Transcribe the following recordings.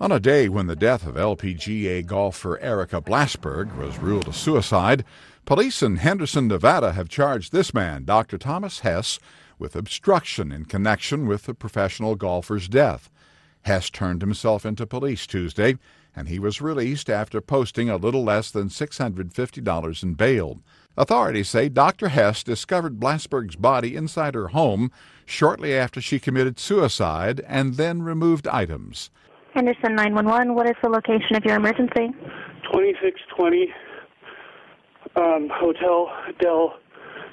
On a day when the death of LPGA golfer Erica Blasberg was ruled a suicide, police in Henderson, Nevada have charged this man, Dr. Thomas Hess, with obstruction in connection with the professional golfer's death. Hess turned himself into police Tuesday, and he was released after posting a little less than $650 in bail. Authorities say Dr. Hess discovered Blasberg's body inside her home shortly after she committed suicide and then removed items. Henderson 911, what is the location of your emergency? 2620 um, Hotel Del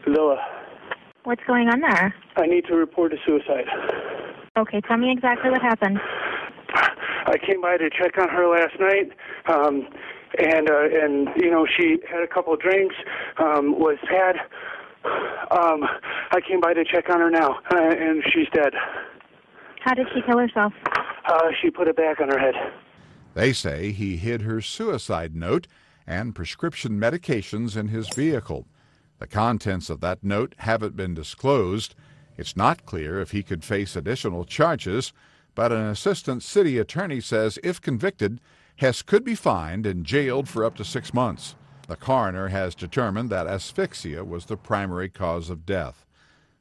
Villa. What's going on there? I need to report a suicide. Okay, tell me exactly what happened. I came by to check on her last night, um, and uh, and you know she had a couple of drinks, um, was sad. Um, I came by to check on her now, uh, and she's dead. How did she kill herself? Uh, she put it back on her head. They say he hid her suicide note and prescription medications in his vehicle. The contents of that note haven't been disclosed. It's not clear if he could face additional charges, but an assistant city attorney says if convicted, Hess could be fined and jailed for up to six months. The coroner has determined that asphyxia was the primary cause of death.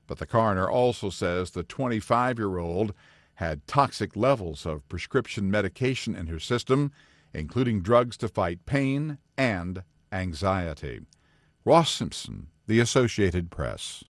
But the coroner also says the 25 year old had toxic levels of prescription medication in her system, including drugs to fight pain and anxiety. Ross Simpson, The Associated Press.